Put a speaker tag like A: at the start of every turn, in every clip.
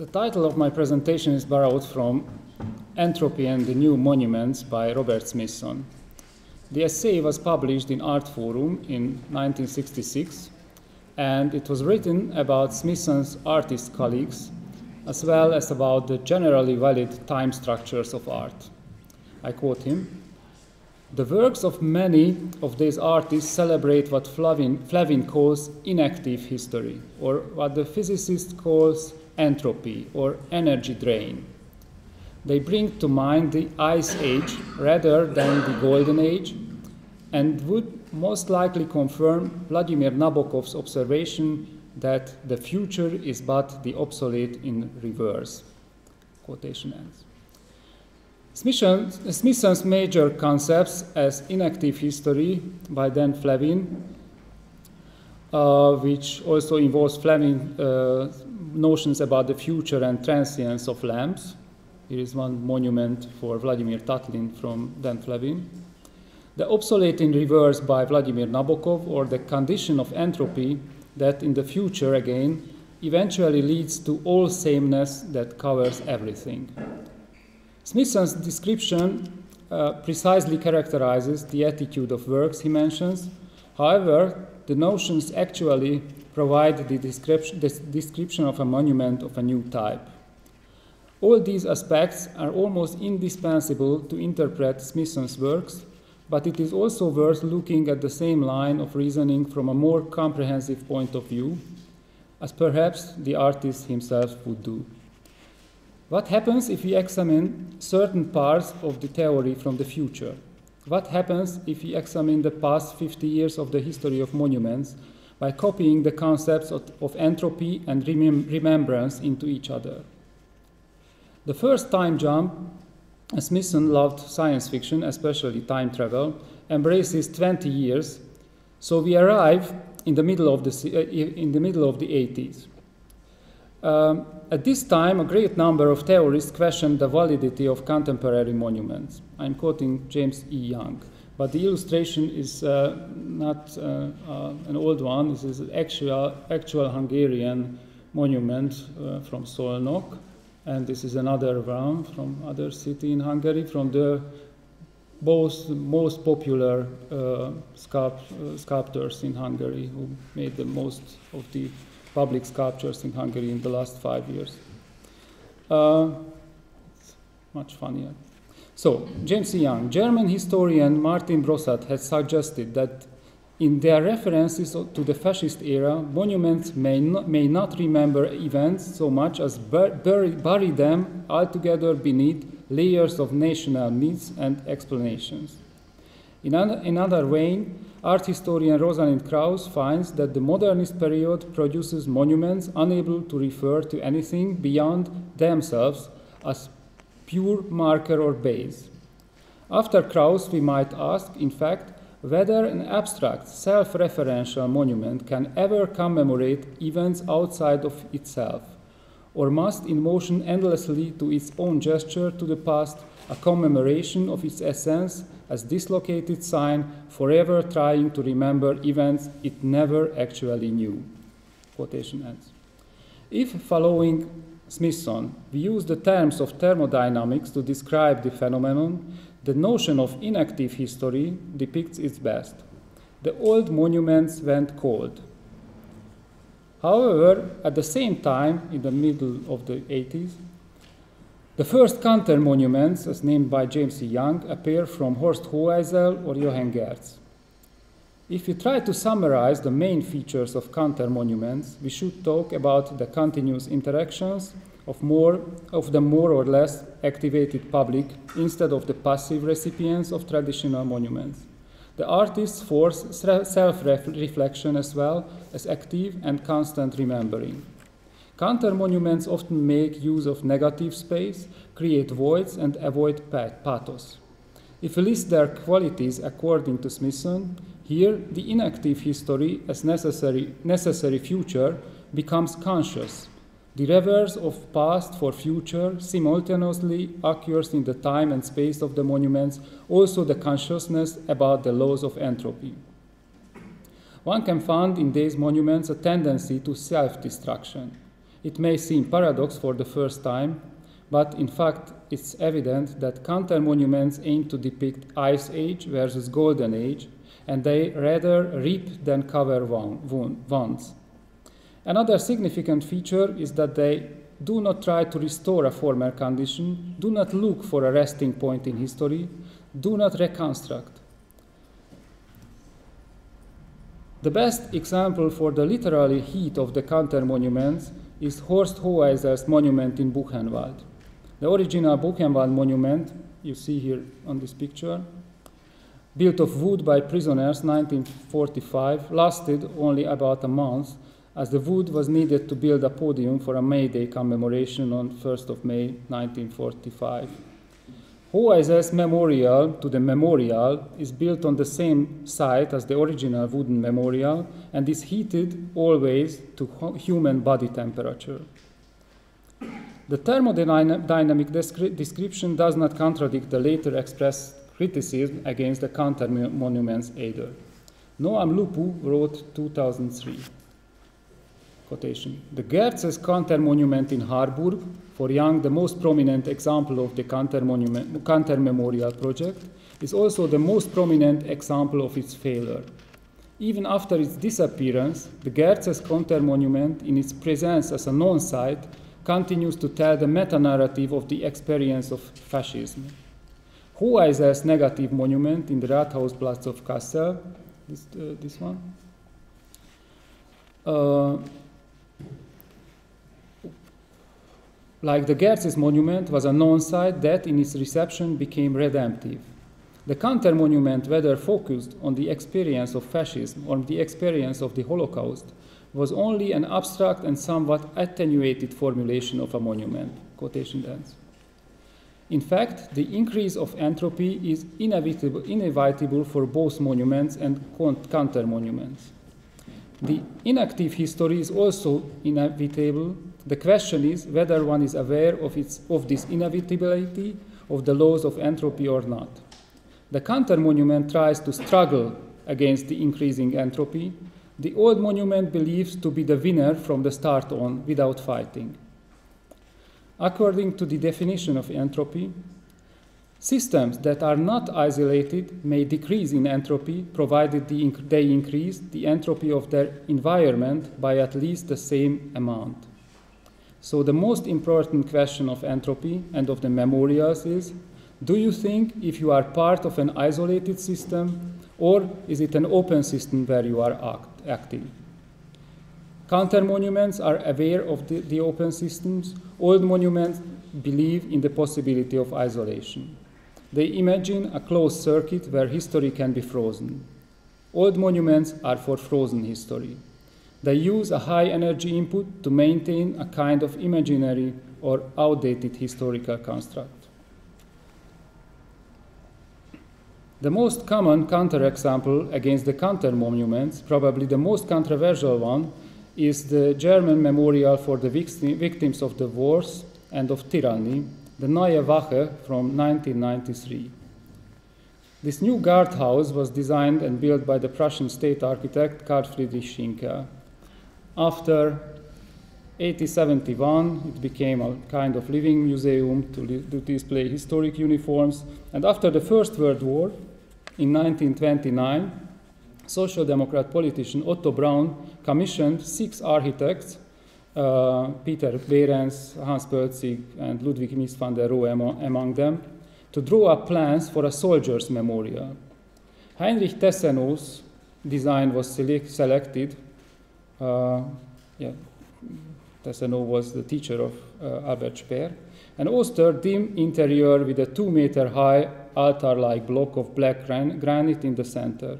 A: The title of my presentation is borrowed from Entropy and the New Monuments by Robert Smithson. The essay was published in Artforum in 1966, and it was written about Smithson's artist colleagues, as well as about the generally valid time structures of art. I quote him The works of many of these artists celebrate what Flavin, Flavin calls inactive history, or what the physicist calls entropy or energy drain. They bring to mind the Ice Age rather than the Golden Age and would most likely confirm Vladimir Nabokov's observation that the future is but the obsolete in reverse. Quotation ends. Smithson's major concepts as inactive history by Dan Flavin, which also involves Flavin uh, notions about the future and transience of lamps, here is one monument for Vladimir Tatlin from Dan Flavin. The obsolete in reverse by Vladimir Nabokov, or the condition of entropy that in the future again eventually leads to all sameness that covers everything. Smithson's description uh, precisely characterizes the attitude of works he mentions. However, the notions actually provide the description, of a monument of a new type. All these aspects are almost indispensable to interpret Smithson's works, but it is also worth looking at the same line of reasoning from a more comprehensive point of view, as perhaps the artist himself would do. What happens if we examine certain parts of the theory from the future? What happens if we examine the past 50 years of the history of monuments by copying the concepts of, of entropy and remem remembrance into each other? The first time jump, as Smithson loved science fiction, especially time travel, embraces 20 years, so we arrive in the middle of the, uh, in the, middle of the 80s. Um, at this time, a great number of theorists questioned the validity of contemporary monuments. I'm quoting James E. Young, but the illustration is uh, not uh, uh, an old one. This is an actual, actual Hungarian monument uh, from Szolnok and this is another one from other city in Hungary, from the both most popular uh, sculpt, uh, sculptors in Hungary who made the most of the public sculptures in Hungary in the last five years. Uh, much funnier. So, James Young, German historian Martin Broszat has suggested that in their references to the fascist era, monuments may not, may not remember events so much as bury, bury them altogether beneath layers of national myths and explanations. In another vein, art historian Rosalind Krauss finds that the modernist period produces monuments unable to refer to anything beyond themselves as pure marker or base. After Krauss, we might ask, in fact, whether an abstract, self referential monument can ever commemorate events outside of itself, or must, in motion endlessly to its own gesture to the past, a commemoration of its essence as dislocated sign, forever trying to remember events it never actually knew. Quotation ends. If, following Smithson, we use the terms of thermodynamics to describe the phenomenon, the notion of inactive history depicts its best. The old monuments went cold. However, at the same time, in the middle of the 80s, the first counter monuments, as named by James E. Young, appear from Horst Hoheisel or Johann Gerz. If we try to summarize the main features of counter monuments, we should talk about the continuous interactions of, more, of the more or less activated public instead of the passive recipients of traditional monuments. The artists force self reflection as well as active and constant remembering. Counter monuments often make use of negative space, create voids, and avoid pathos. If we list their qualities according to Smithson, here the inactive history as necessary, necessary future becomes conscious, the reverse of past for future simultaneously occurs in the time and space of the monuments, also the consciousness about the laws of entropy. One can find in these monuments a tendency to self destruction. It may seem paradox for the first time, but in fact, it's evident that counter monuments aim to depict Ice Age versus Golden Age, and they rather reap than cover wounds. Another significant feature is that they do not try to restore a former condition, do not look for a resting point in history, do not reconstruct. The best example for the literary heat of the counter monuments is Horst Hoheisel's monument in Buchenwald. The original Buchenwald monument, you see here on this picture, built of wood by prisoners 1945, lasted only about a month as the wood was needed to build a podium for a May Day commemoration on 1st of May 1945. Hoheisel's memorial to the memorial is built on the same site as the original wooden memorial and is heated always to human body temperature. The thermodynamic description does not contradict the later expressed criticism against the counter monuments either. Noam Lupu wrote 2003 quotation. The Gerzes counter monument in Harburg, for Young the most prominent example of the counter, monument, counter memorial project, is also the most prominent example of its failure. Even after its disappearance, the Gerzes counter monument, in its presence as a non site, continues to tell the meta narrative of the experience of fascism. Hoheisel's negative monument in the Rathausplatz of Kassel, this, uh, this one, uh, like the Gerzes monument, was a non-site that in its reception became redemptive. The counter monument, whether focused on the experience of fascism or the experience of the Holocaust, was only an abstract and somewhat attenuated formulation of a monument. Quotation. In fact, the increase of entropy is inevitable, inevitable for both monuments and counter monuments. The inactive history is also inevitable the question is whether one is aware of, its, of this inevitability of the laws of entropy or not. The counter monument tries to struggle against the increasing entropy. The old monument believes to be the winner from the start on without fighting. According to the definition of entropy, systems that are not isolated may decrease in entropy provided they increase the entropy of their environment by at least the same amount. So the most important question of entropy and of the memorials is, do you think if you are part of an isolated system or is it an open system where you are act, acting? Counter monuments are aware of the, the open systems. Old monuments believe in the possibility of isolation. They imagine a closed circuit where history can be frozen. Old monuments are for frozen history. They use a high energy input to maintain a kind of imaginary or outdated historical construct. The most common counterexample against the counter monuments, probably the most controversial one, is the German memorial for the victims of the wars and of tyranny, the Neue Wache from 1993. This new guardhouse was designed and built by the Prussian state architect Karl Friedrich Schinkel. After 1871, it became a kind of living museum to, to display historic uniforms. And after the First World War, in 1929, Social Democrat politician Otto Braun commissioned six architects, Peter Behrens, Hans Poelzig, and Ludwig Mies van der Rohe among them, to draw up plans for a soldier's memorial. Heinrich Tessenow's design was select selected uh, yeah, Tesseno was the teacher of uh, Albert Speer. An austere dim interior with a two meter high altar-like block of black gran granite in the center.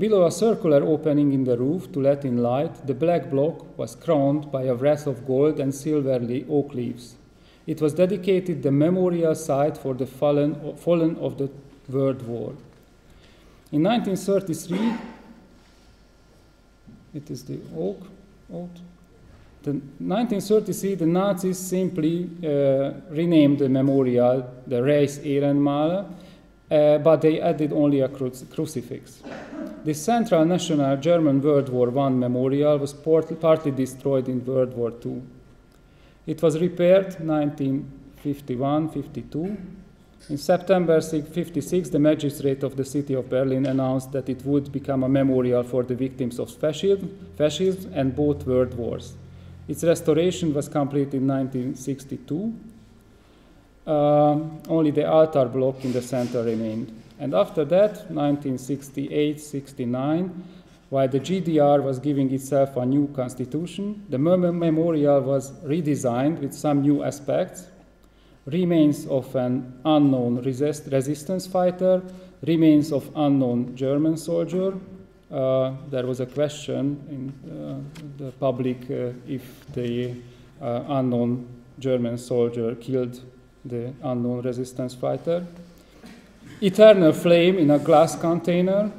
A: Below a circular opening in the roof to let in light, the black block was crowned by a wreath of gold and silver oak leaves. It was dedicated the memorial site for the fallen, fallen of the World War. In 1933, it is the oak. oak. The 1933, the Nazis simply uh, renamed the memorial the Reichs Ehrenmal, uh, but they added only a cru crucifix. The Central National German World War I memorial was partly destroyed in World War II. It was repaired 1951-52. In September 56, the magistrate of the city of Berlin announced that it would become a memorial for the victims of fascism, fascism and both world wars. Its restoration was completed in 1962. Uh, only the altar block in the center remained. And after that, 1968 69, while the GDR was giving itself a new constitution, the memorial was redesigned with some new aspects. Remains of an unknown resist resistance fighter, remains of unknown German soldier. Uh, there was a question in uh, the public uh, if the uh, unknown German soldier killed the unknown resistance fighter. Eternal flame in a glass container,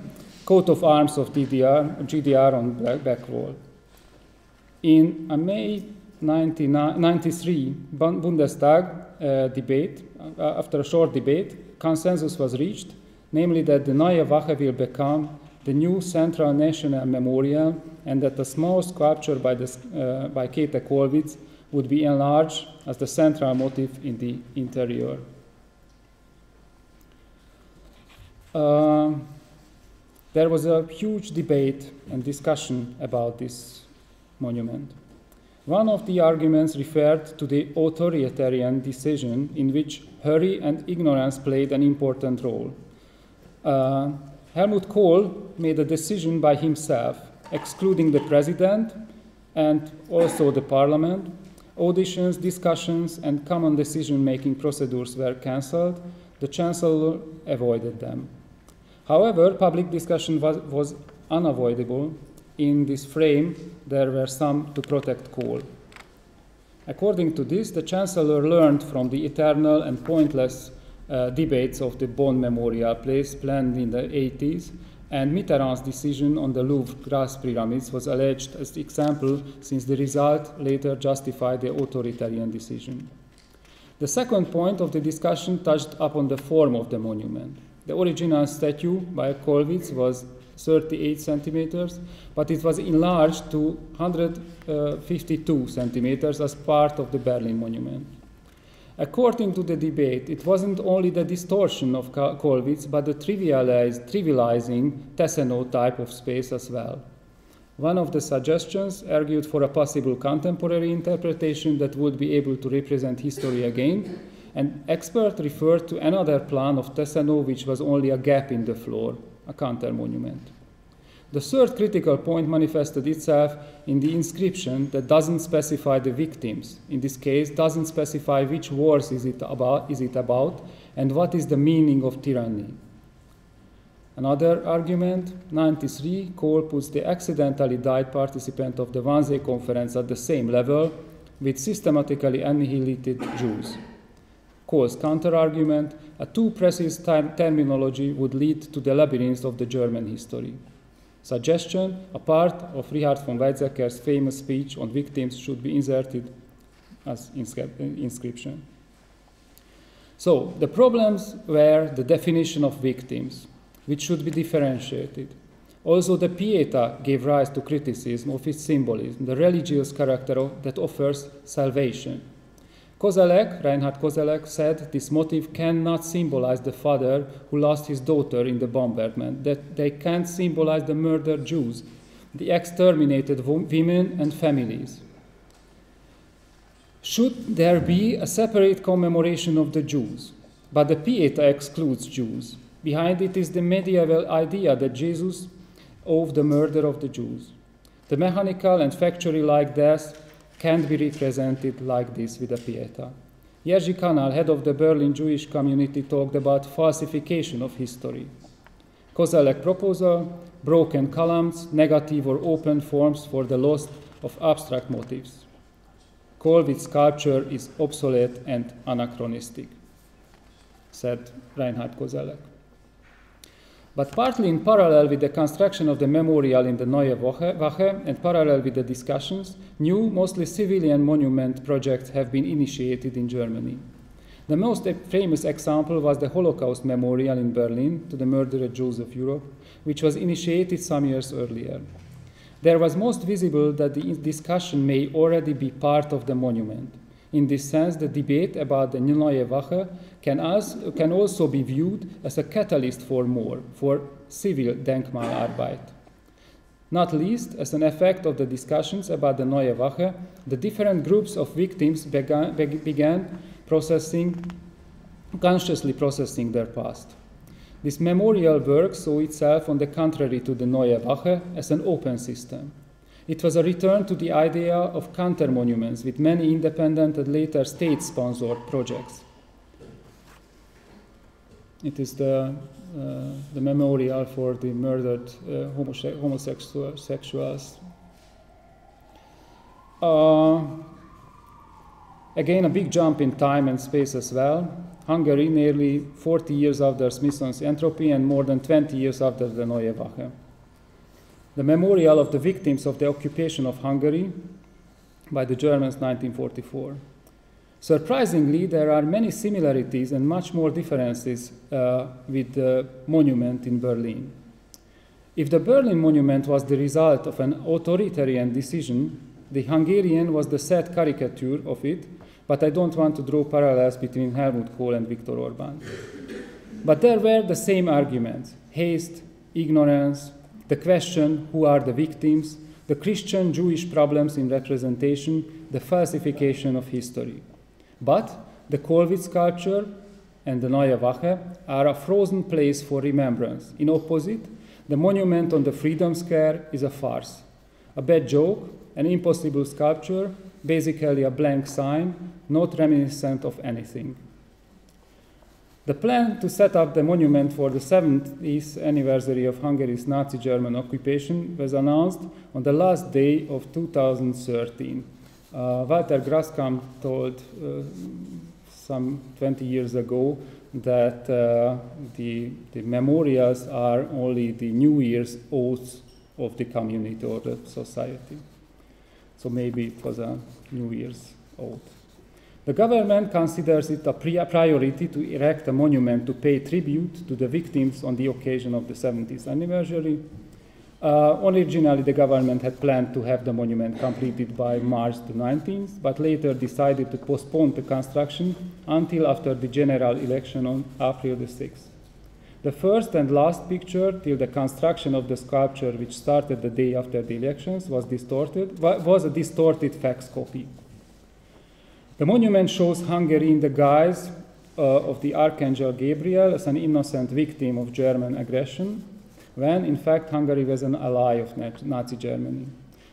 A: coat of arms of DDR, GDR on back, back wall. In a May 1993 Bundestag uh, debate, uh, after a short debate, consensus was reached, namely that the Neue Wache will become the new Central National Memorial and that a small sculpture by, the, uh, by Käthe Kollwitz would be enlarged as the central motif in the interior. Uh, there was a huge debate and discussion about this monument. One of the arguments referred to the authoritarian decision in which hurry and ignorance played an important role. Uh, Helmut Kohl made a decision by himself, excluding the president and also the parliament. Auditions, discussions, and common decision making procedures were cancelled. The chancellor avoided them. However, public discussion was, was unavoidable. In this frame, there were some to protect Kohl. According to this, the chancellor learned from the eternal and pointless uh, debates of the Bonn Memorial Place planned in the 80s, and Mitterrand's decision on the Louvre grass pyramids was alleged as the example since the result later justified the authoritarian decision. The second point of the discussion touched upon the form of the monument. The original statue by Kollwitz was 38 centimeters, but it was enlarged to 152 uh, centimeters as part of the Berlin Monument. According to the debate, it wasn't only the distortion of Kollwitz, but the trivializing Tessenow type of space as well. One of the suggestions argued for a possible contemporary interpretation that would be able to represent history again. An expert referred to another plan of Tessenow, which was only a gap in the floor, a counter monument. The third critical point manifested itself in the inscription that doesn't specify the victims. In this case, doesn't specify which wars is it about, is it about and what is the meaning of tyranny. Another argument, 93, Kohl puts the accidentally died participant of the Wannsee conference at the same level with systematically annihilated Jews. Kohl's counter-argument, a too precise terminology would lead to the labyrinth of the German history. Suggestion a part of Richard von Weizsäcker's famous speech on victims should be inserted as inscription. So, the problems were the definition of victims, which should be differentiated. Also, the Pieta gave rise to criticism of its symbolism, the religious character that offers salvation. Koselleck, Reinhard Koselleck, said this motive cannot symbolize the father who lost his daughter in the bombardment, that they can't symbolize the murdered Jews, the exterminated women and families. Should there be a separate commemoration of the Jews? But the Pieta excludes Jews. Behind it is the medieval idea that Jesus owed the murder of the Jews. The mechanical and factory like death can't be represented like this with a Pieta. Jerzy Kanál, head of the Berlin Jewish community, talked about falsification of history. Koselleck proposal, broken columns, negative or open forms for the loss of abstract motifs. Kollwitz sculpture is obsolete and anachronistic, said Reinhard Koselleck. But partly in parallel with the construction of the memorial in the Neue Wache and parallel with the discussions, new, mostly civilian monument projects have been initiated in Germany. The most famous example was the Holocaust Memorial in Berlin to the murdered Jews of Europe, which was initiated some years earlier. There was most visible that the discussion may already be part of the monument. In this sense, the debate about the Neue Wache can, can also be viewed as a catalyst for more, for civil Denkmalarbeit. Not least, as an effect of the discussions about the Neue Wache, the different groups of victims began, began processing, consciously processing their past. This memorial work saw itself, on the contrary to the Neue Wache, as an open system. It was a return to the idea of counter monuments with many independent and later state sponsored projects. It is the, uh, the memorial for the murdered uh, homose- homosexuals. Uh, again, a big jump in time and space as well. Hungary, nearly 40 years after Smithson's entropy and more than 20 years after the Neue Wache. The memorial of the victims of the occupation of Hungary by the Germans 1944. Surprisingly, there are many similarities and much more differences uh, with the monument in Berlin. If the Berlin monument was the result of an authoritarian decision, the Hungarian was the sad caricature of it, but I don't want to draw parallels between Helmut Kohl and Viktor Orban. But there were the same arguments haste, ignorance, the question who are the victims, the Christian Jewish problems in representation, the falsification of history. But the Kollwitz sculpture and the Neue Wache are a frozen place for remembrance. In opposite, the monument on the Freedom Square is a farce, a bad joke, an impossible sculpture, basically a blank sign, not reminiscent of anything. The plan to set up the monument for the 70th anniversary of Hungary's Nazi German occupation was announced on the last day of 2013. Uh, Walter Grasskamp told uh, some 20 years ago that uh, the, the memorials are only the New Year's oaths of the community or the society. So maybe it was a New Year's oath. The government considers it a priority to erect a monument to pay tribute to the victims on the occasion of the 70th anniversary. Uh, originally, the government had planned to have the monument completed by March the 19th, but later decided to postpone the construction until after the general election on April the 6th. The first and last picture till the construction of the sculpture, which started the day after the elections, was distorted, was a distorted fax copy. The monument shows Hungary in the guise uh, of the Archangel Gabriel as an innocent victim of German aggression, when in fact Hungary was an ally of Nazi Germany.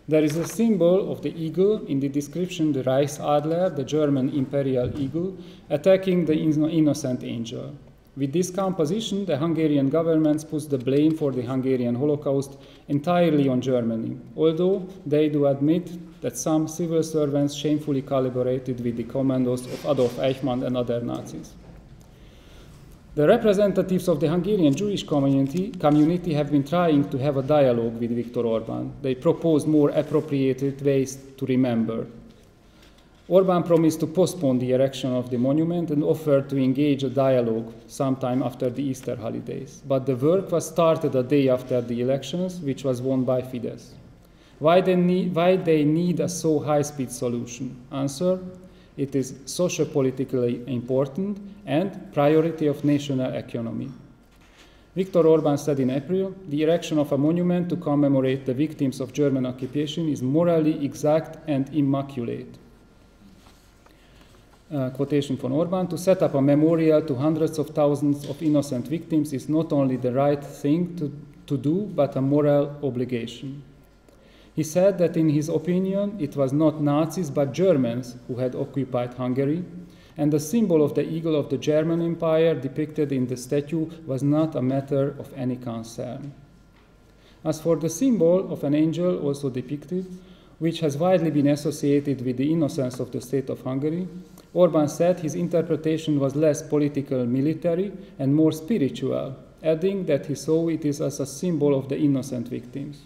A: There is a symbol of the eagle in the description, the Reichsadler, the German imperial eagle, attacking the innocent angel. With this composition, the Hungarian government puts the blame for the Hungarian Holocaust entirely on Germany, although they do admit that some civil servants shamefully collaborated with the commandos of Adolf Eichmann and other Nazis. The representatives of the Hungarian Jewish community, community have been trying to have a dialogue with Viktor Orban. They propose more appropriate ways to remember. Orban promised to postpone the erection of the monument and offered to engage a dialogue sometime after the Easter holidays. But the work was started a day after the elections, which was won by Fidesz. Why they need, why they need a so high-speed solution? Answer, it is socio-politically important and priority of national economy. Viktor Orban said in April, the erection of a monument to commemorate the victims of German occupation is morally exact and immaculate. Uh, quotation from Orban, to set up a memorial to hundreds of thousands of innocent victims is not only the right thing to, to do, but a moral obligation. He said that in his opinion, it was not Nazis but Germans who had occupied Hungary, and the symbol of the eagle of the German Empire depicted in the statue was not a matter of any concern. As for the symbol of an angel also depicted, which has widely been associated with the innocence of the state of Hungary, Orban said his interpretation was less political military and more spiritual, adding that he saw it as a symbol of the innocent victims.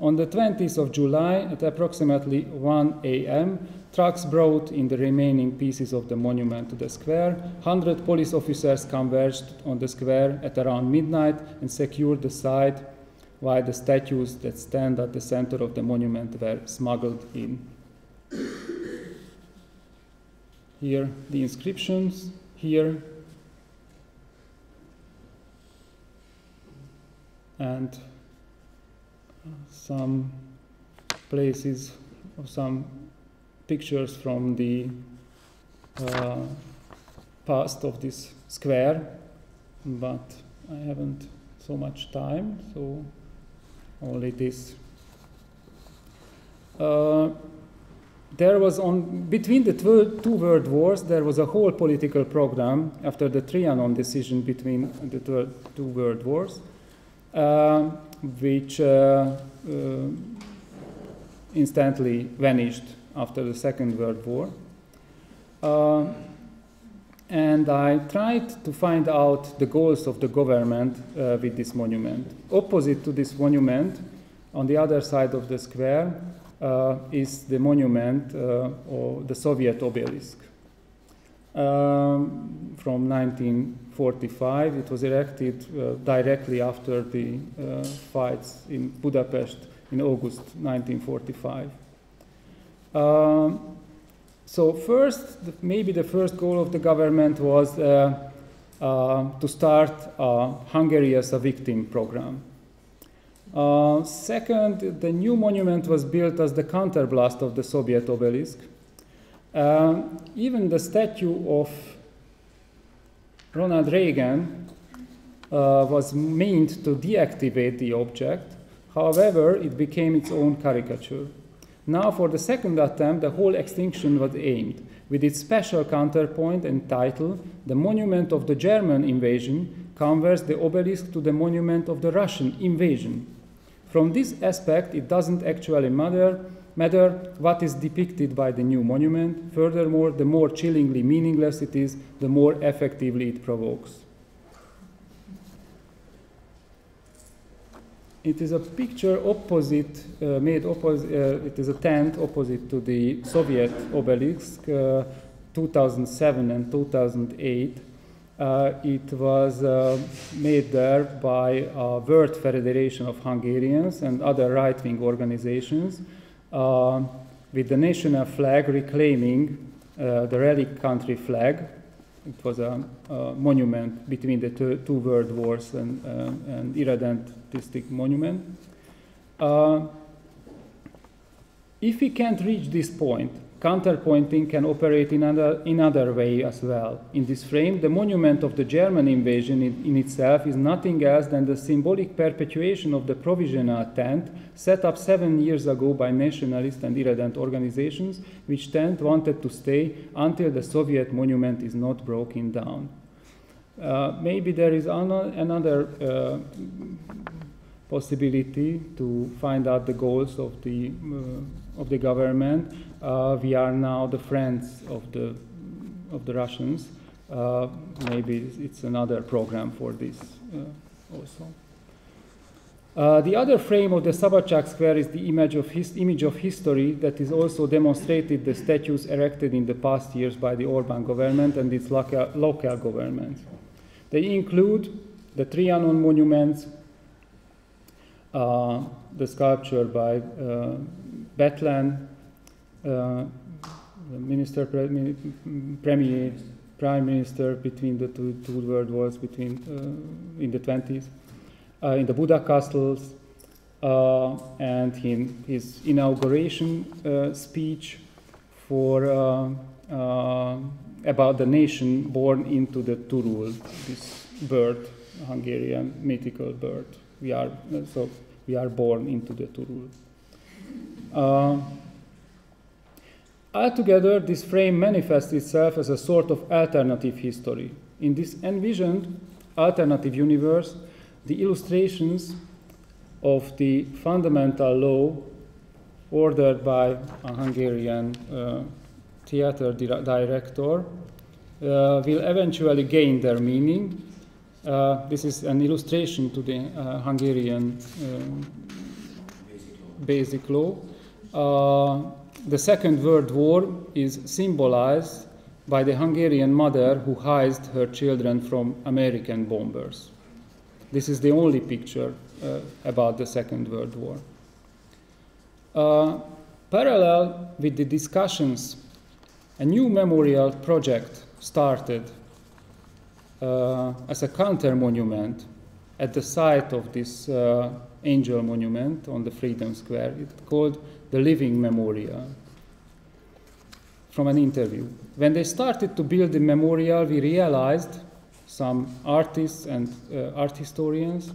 A: On the 20th of July, at approximately 1 a.m., trucks brought in the remaining pieces of the monument to the square. 100 police officers converged on the square at around midnight and secured the site while the statues that stand at the center of the monument were smuggled in. here the inscriptions, here, and some places of some pictures from the uh, past of this square, but I haven't so much time, so only this. Uh, there was on between the two world wars there was a whole political program after the Trianon decision between the two world wars, uh, which uh, uh, instantly vanished after the Second World War. Uh, and I tried to find out the goals of the government uh, with this monument. Opposite to this monument, on the other side of the square, uh, is the monument uh, or the Soviet obelisk. Um, from 1945, it was erected uh, directly after the uh, fights in Budapest in August 1945. Um, so first, maybe the first goal of the government was uh, uh, to start Hungary as a victim program. Uh, second, the new monument was built as the counterblast of the Soviet obelisk. Uh, even the statue of Ronald Reagan uh, was meant to deactivate the object. However, it became its own caricature. Now, for the second attempt, the whole extinction was aimed, with its special counterpoint and title, The Monument of the German Invasion, converts the obelisk to the monument of the Russian invasion. From this aspect, it doesn't actually matter, matter what is depicted by the new monument. Furthermore, the more chillingly meaningless it is, the more effectively it provokes. It is a picture opposite, uh, made opposite, uh, it is a tent opposite to the Soviet obelisk, uh, 2007 and 2008. Uh, it was uh, made there by a World Federation of Hungarians and other right-wing organizations uh, with the national flag reclaiming the relic country flag it was a, a monument between the two, two world wars and, uh, and irredentistic monument. Uh, if we can't reach this point, counterpointing can operate in another, in way as well. In this frame, the monument of the German invasion in, in, itself is nothing else than the symbolic perpetuation of the provisional tent set up seven years ago by nationalist and irredent organizations, which tent wanted to stay until the Soviet monument is not broken down. Uh, maybe there is another uh, possibility to find out the goals of the, uh, of the government. Uh, we are now the friends of the, of the Russians. Uh, maybe it's another program for this uh, also. Uh, the other frame of the Szabadság Square is the image of, his, image of history that is also demonstrated the statues erected in the past years by the Orban government and its local, local governments. They include the Trianon monuments, uh, the sculpture by uh, uh, minister, premier, prime minister between the two, two world wars between uh, in the 20s, uh, in the Buda castles, and in his inauguration speech for about the nation born into the Turul, this bird, Hungarian mythical bird. We are so we are born into the Turul. Uh, altogether, this frame manifests itself as a sort of alternative history. In this envisioned alternative universe, the illustrations of the fundamental law ordered by a Hungarian uh, theater di director uh, will eventually gain their meaning uh, this is an illustration to the uh, Hungarian uh, basic law. Uh, the Second World War is symbolized by the Hungarian mother who hides her children from American bombers. This is the only picture uh, about the Second World War. parallel with the discussions A new memorial project started uh, as a counter monument at the site of this uh, angel monument on the Freedom Square. It's called the Living Memorial. From an interview. When they started to build the memorial, we realized, some artists and uh, art historians,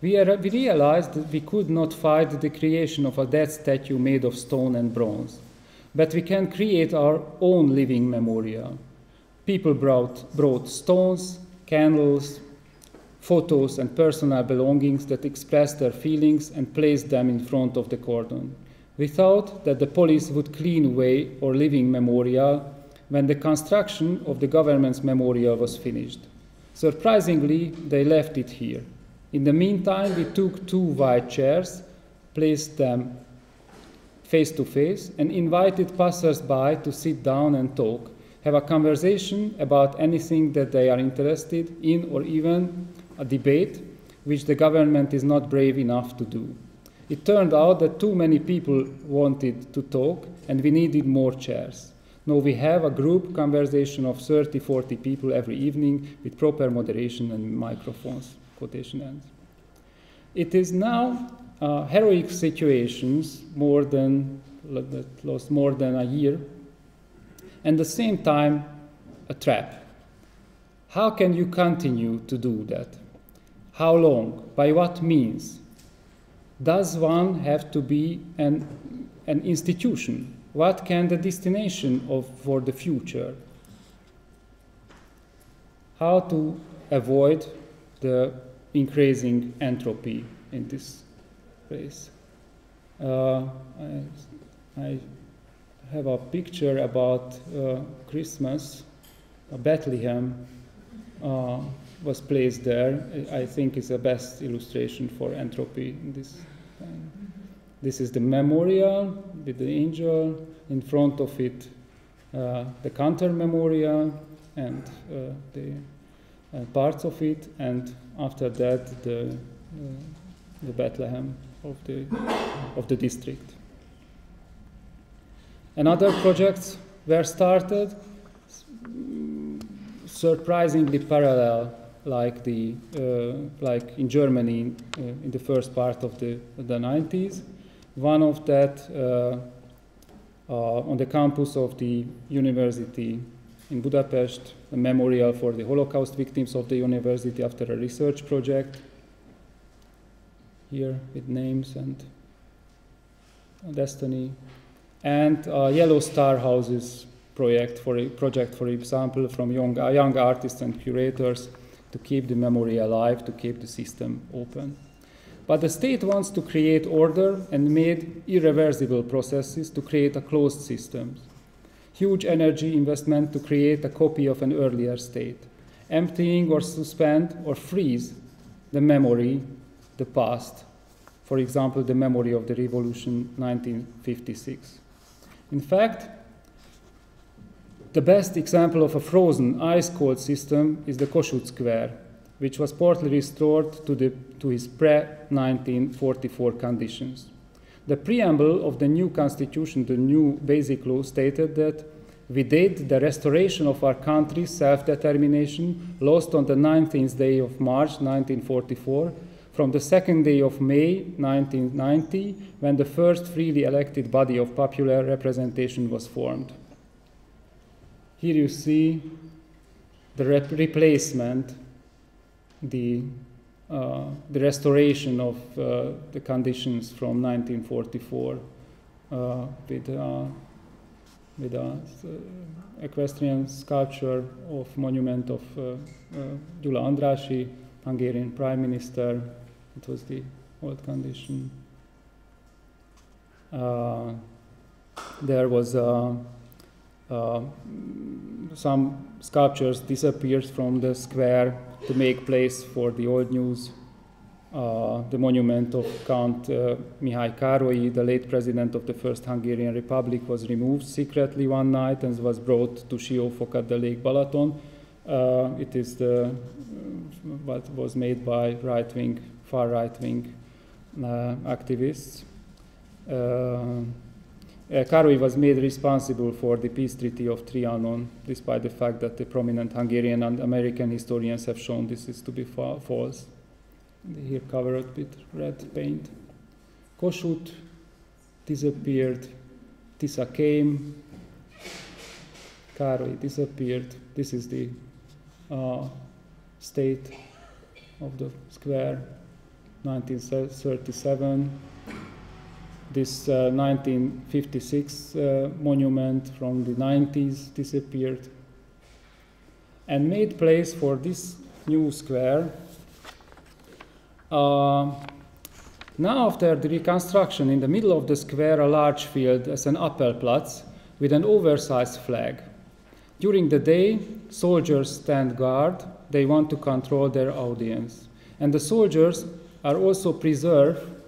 A: we, are, we realized that we could not fight the creation of a dead statue made of stone and bronze, but we can create our own living memorial. People brought, brought stones, candles, photos, and personal belongings that expressed their feelings and placed them in front of the cordon. We thought that the police would clean away our living memorial when the construction of the government's memorial was finished. Surprisingly, they left it here. In the meantime, we took two white chairs, placed them face to face, and invited passers by to sit down and talk, have a conversation about anything that they are interested in, or even a debate, which the government is not brave enough to do. It turned out that too many people wanted to talk, and we needed more chairs. Now we have a group conversation of 30, 40 people every evening with proper moderation and microphones, quotation ends. It is now uh, heroic situations more than, that lost more than a year, and at the same time, a trap. How can you continue to do that? How long? By what means? Does one have to be an, an institution? What can the destination of for the future? How to avoid the increasing entropy in this place? Uh, I, I, have a picture about uh, Christmas, Bethlehem. Was placed there, I think is the best illustration for entropy in this time. This is the memorial with the angel, in front of it uh, the counter memorial and uh, the uh, parts of it, and after that the, uh, the Bethlehem of the, of the district. Another projects were started surprisingly parallel like the uh, like in Germany uh, in the first part of the the 90s. One of that uh, on the campus of the university in Budapest, a memorial for the Holocaust victims of the university after a research project. Here with names and destiny, and Yellow Star Houses project for a project, for example, from young, young artists and curators to keep the memory alive, to keep the system open. But the state wants to create order and made irreversible processes to create a closed system. Huge energy investment to create a copy of an earlier state, emptying or suspend or freeze the memory, the past, for example, the memory of the revolution 1956. In fact, the best example of a frozen ice-cold system is the Kossuth Square, which was partly restored to, the, to its pre-1944 conditions. The preamble of the new constitution, the new basic law, stated that we date the restoration of our country's self-determination lost on the 19th day of March 1944 from the second day of May 1990 when the first freely elected body of popular representation was formed. Here you see the rep replacement, the, uh, the restoration of uh, the conditions from 1944 uh, with, uh, with an uh, equestrian sculpture of monument of uh, Gyula Andrássy, Hungarian prime minister. It was the old condition. there was a uh, some sculptures disappeared from the square to make place for the old news. Uh, the monument of Count uh, Mihály Károlyi, the late president of the First Hungarian Republic, was removed secretly one night and was brought to Siófok at the Lake Balaton. Uh, it is the, what was made by right-wing, far right-wing uh, activists. Uh, uh, was made responsible for the peace treaty of Trianon, despite the fact that the prominent Hungarian and American historians have shown this is to be fa- false. Here covered with red paint. Kossuth disappeared. Tisza came. Károlyi disappeared. This is the uh, state of the square, 1937 this uh, 1956 uh, monument from the 90s disappeared and made place for this new square. Uh, now, after the reconstruction, in the middle of the square, a large field as an Appellplatz with an oversized flag. During the day, soldiers stand guard. They want to control their audience. And the soldiers are also preserved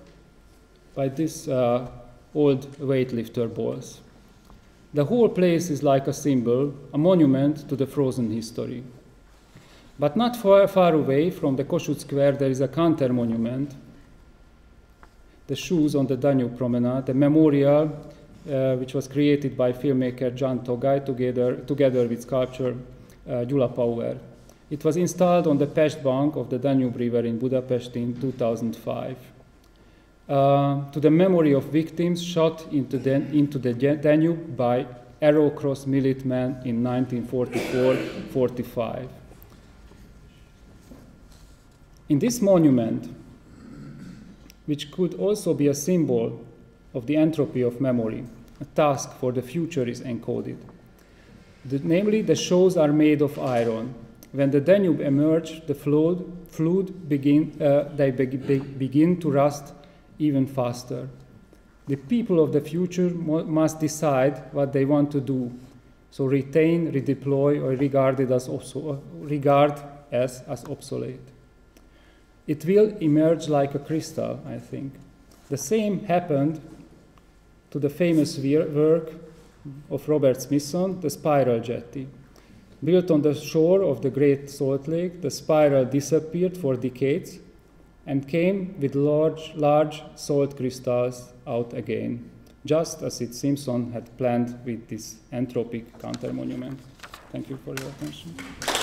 A: by these uh, old weightlifter balls. The whole place is like a symbol, a monument to the frozen history. But not far, far away from the Kossuth Square, there is a counter monument, the shoes on the Danube Promenade, a memorial uh, which was created by filmmaker John Togay together, together with sculptor uh, Gyula Pauer. It was installed on the Pest bank of the Danube River in Budapest in 2005. Uh, to the memory of victims shot into the, into the Danube by Arrow Cross Militmen in 1944-45. In this monument, which could also be a symbol of the entropy of memory, a task for the future is encoded. The, namely, the shows are made of iron. When the Danube emerged, the flood, flood begin, uh, they be, be, begin to rust even faster. The people of the future must decide what they want to do. So retain, redeploy, or regarded as uh, regard as, as obsolete. It will emerge like a crystal, I think. The same happened to the famous work of Robert Smithson, the spiral jetty. Built on the shore of the Great Salt Lake, the spiral disappeared for decades and came with large, large salt crystals out again, just as it Smithson had planned with this entropic counter monument. Thank you for your attention.